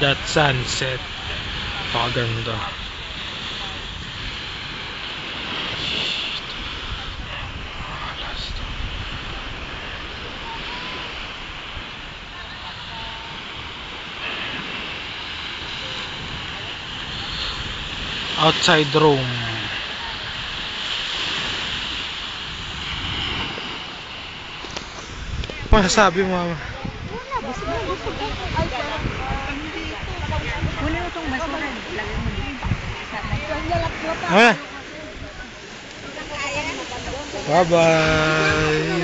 that sunset. Pakaganda. Outside room. Masasabi mo, mama. Kunin. Bye-bye.